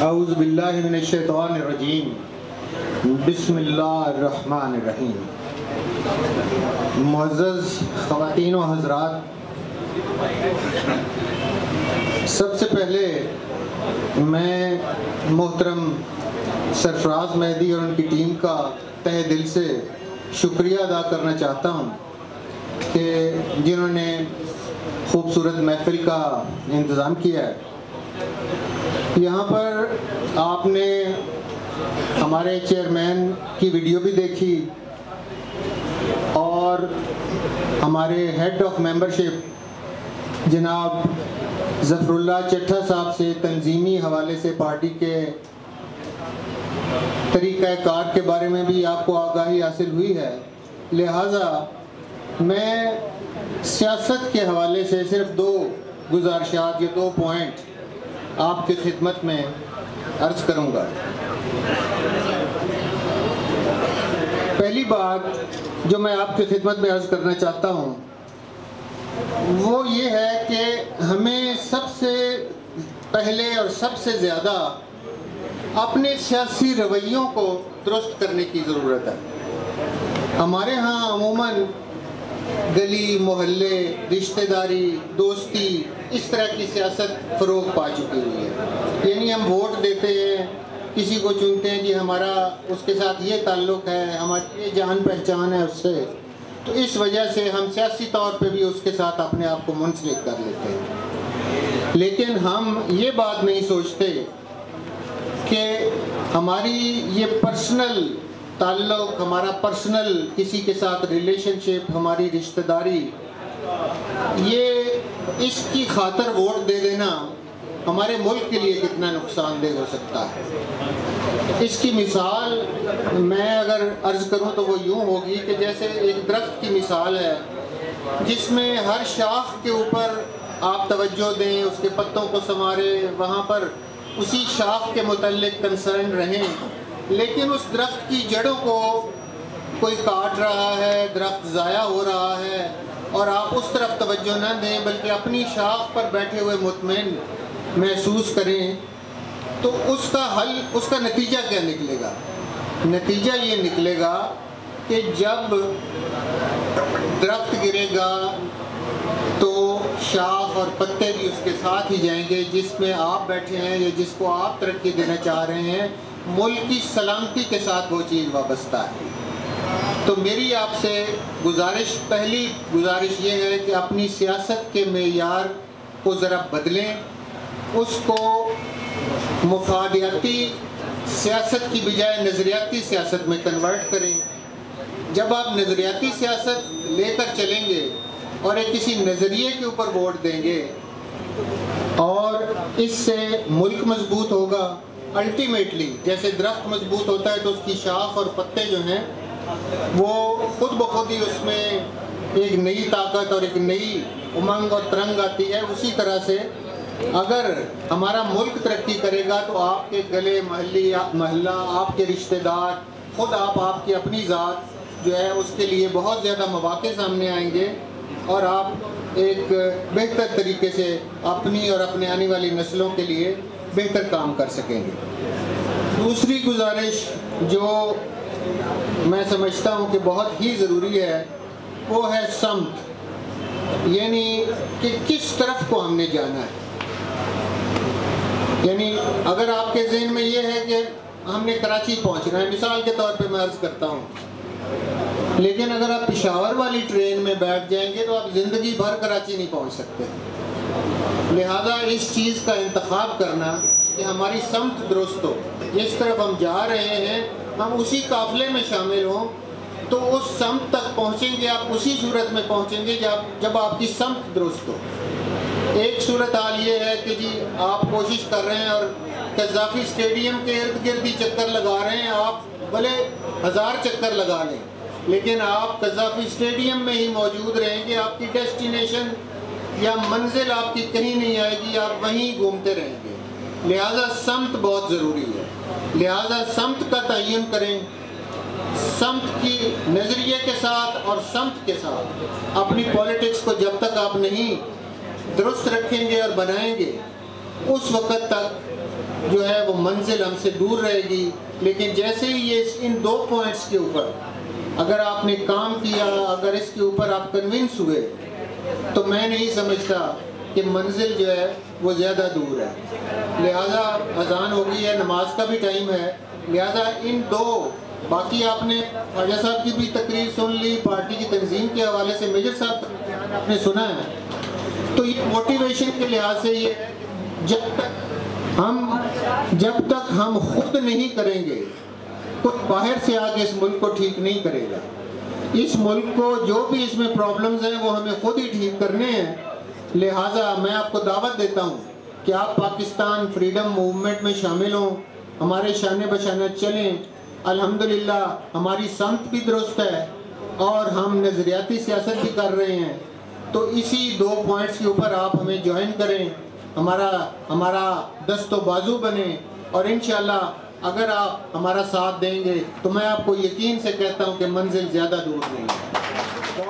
اعوذ باللہ من الشیطان الرجیم. بسم اللہ الرحمن الرحیم. معزز خواتین و حضرات، سب سے پہلے میں محترم سرفراز مہدی اور ان کی ٹیم کا تہ دل سے شکریہ ادا کرنا چاہتا ہوں۔ کہ جنہوں نے خوبصورت محفل کا انتظام کیا ہے۔ یہاں پر آپ نے ہمارے چیئرمین کی ویڈیو بھی دیکھی اور ہمارے ہیڈ آف ممبرشپ جناب ظفر اللہ چٹھا صاحب سے تنظیمی حوالے سے پارٹی کے طریقہ کار کے بارے میں بھی آپ کو آگاہی حاصل ہوئی ہے۔ لہٰذا میں سیاست کے حوالے سے صرف دو گزارشات یا دو پوائنٹ آپ کی خدمت میں عرض کروں گا۔ پہلی بات جو میں آپ کی خدمت میں عرض کرنا چاہتا ہوں، وہ یہ ہے کہ ہمیں سب سے پہلے اور سب سے زیادہ اپنے سیاسی رویوں کو درست کرنے کی ضرورت ہے۔ ہمارے ہاں عموماً گلی، محلے، رشتہ داری، دوستی، اس طرح کی سیاست فروغ پا چکی ہوئی ہے۔ یعنی ہم ووٹ دیتے ہیں، کسی کو چنتے ہیں جی ہمارا اس کے ساتھ یہ تعلق ہے ہماری یہ جان پہچان ہے اس سے۔ تو اس وجہ سے ہم سیاسی طور پہ بھی اس کے ساتھ اپنے آپ کو منسلک کر لیتے ہیں۔ لیکن ہم یہ بات نہیں سوچتے کہ ہماری یہ پرسنل تعلق، ہمارا پرسنل کسی کے ساتھ ریلیشن شپ ہماری رشتہ داری، یہ اس کی خاطر ووٹ دے دینا ہمارے ملک کے لیے کتنا نقصان دہ ہو سکتا ہے۔ اس کی مثال میں اگر عرض کروں تو وہ یوں ہوگی کہ جیسے ایک درخت کی مثال ہے، جس میں ہر شاخ کے اوپر آپ توجہ دیں، اس کے پتوں کو سنوارے، وہاں پر اسی شاخ کے متعلق کنسرن رہیں۔ لیکن اس درخت کی جڑوں کو کوئی کاٹ رہا ہے، درخت ضائع ہو رہا ہے اور آپ اس طرف توجہ نہ دیں، بلکہ اپنی شاخ پر بیٹھے ہوئے مطمئن محسوس کریں۔ تو اس کا حل، اس کا نتیجہ کیا نکلے گا؟ نتیجہ یہ نکلے گا کہ جب درخت گرے گا تو شاخ اور پتے بھی اس کے ساتھ ہی جائیں گے، جس میں آپ بیٹھے ہیں یا جس کو آپ ترقی دینا چاہ رہے ہیں۔ ملک کی سلامتی کے ساتھ وہ چیز وابستہ ہے۔ تو میری آپ سے گزارش، پہلی گزارش یہ ہے کہ اپنی سیاست کے معیار کو ذرا بدلیں۔ اس کو مفادیاتی سیاست کی بجائے نظریاتی سیاست میں کنورٹ کریں۔ جب آپ نظریاتی سیاست لے کر چلیں گے اور ایک کسی نظریے کے اوپر ووٹ دیں گے اور اس سے ملک مضبوط ہوگا الٹیمیٹلی جیسے درخت مضبوط ہوتا ہے تو اس کی شاخ اور پتے جو ہیں، وہ خود بخود ہی اس میں ایک نئی طاقت اور ایک نئی امنگ اور ترنگ آتی ہے۔ اسی طرح سے اگر ہمارا ملک ترقی کرے گا تو آپ کے گلے محلی محلہ، آپ کے رشتہ دار، خود آپ آپ کی اپنی ذات جو ہے، اس کے لیے بہت زیادہ مواقع سامنے آئیں گے اور آپ ایک بہتر طریقے سے اپنی اور اپنے آنے والی نسلوں کے لیے بہتر کام کر سکیں گے۔ دوسری گزارش جو میں سمجھتا ہوں کہ بہت ہی ضروری ہے، وہ ہے سمت۔ یعنی کہ کس طرف کو ہم نے جانا ہے۔ یعنی اگر آپ کے ذہن میں یہ ہے کہ ہم نے کراچی پہنچنا ہے، مثال کے طور پہ میں عرض کرتا ہوں۔ لیکن اگر آپ پشاور والی ٹرین میں بیٹھ جائیں گے تو آپ زندگی بھر کراچی نہیں پہنچ سکتے۔ لہذا اس چیز کا انتخاب کرنا کہ ہماری سمت درست ہو۔ جس طرف ہم جا رہے ہیں، ہم اسی قافلے میں شامل ہوں۔ تو اس سمت تک پہنچیں گے، آپ اسی صورت میں پہنچیں گے جب جب آپ کی سمت درست ہو۔ ایک صورت حال یہ ہے کہ جی آپ کوشش کر رہے ہیں اور قذافی اسٹیڈیم کے ارد گرد ہی چکر لگا رہے ہیں۔ آپ بھلے ہزار چکر لگا لیں۔ لیکن آپ قذافی اسٹیڈیم میں ہی موجود رہیں گے، آپ کی ڈیسٹینیشن یا منزل آپ کی کہیں نہیں آئے گی، آپ وہیں گھومتے رہیں گے۔ لہٰذا سمت بہت ضروری ہے۔ لہٰذا سمت کا تعین کریں۔ سمت کی نظریے کے ساتھ اور سمت کے ساتھ اپنی پولیٹکس کو جب تک آپ نہیں درست رکھیں گے اور بنائیں گے، اس وقت تک جو ہے وہ منزل ہم سے دور رہے گی۔ لیکن جیسے ہی یہ ان دو پوائنٹس کے اوپر اگر آپ نے کام کیا، اگر اس کے اوپر آپ کنونس ہوئے، تو میں نہیں سمجھتا کہ منزل جو ہے وہ زیادہ دور ہے۔ لہٰذا اذان ہو گئی ہے، نماز کا بھی ٹائم ہے۔ لہٰذا ان دو، باقی آپ نے خواجہ صاحب کی بھی تقریر سن لی، پارٹی کی تنظیم کے حوالے سے میجر صاحب آپ نے سنا ہے۔ تو یہ موٹیویشن کے لحاظ سے یہ جب تک ہم، جب تک ہم خود نہیں کریں گے کوئی باہر سے آگے اس ملک کو ٹھیک نہیں کرے گا۔ اس ملک کو جو بھی اس میں پرابلمز ہیں وہ ہمیں خود ہی ٹھیک کرنے ہیں۔ لہٰذا میں آپ کو دعوت دیتا ہوں کہ آپ پاکستان فریڈم موومنٹ میں شامل ہوں۔ ہمارے شانے بشانہ چلیں۔ الحمدللہ ہماری سمت بھی درست ہے اور ہم نظریاتی سیاست بھی کر رہے ہیں۔ تو اسی دو پوائنٹس کے اوپر آپ ہمیں جوائن کریں۔ ہمارا ہمارا دست و بازو بنے اور انشاءاللہ اگر آپ ہمارا ساتھ دیں گے تو میں آپ کو یقین سے کہتا ہوں کہ منزل زیادہ دور نہیں ہے۔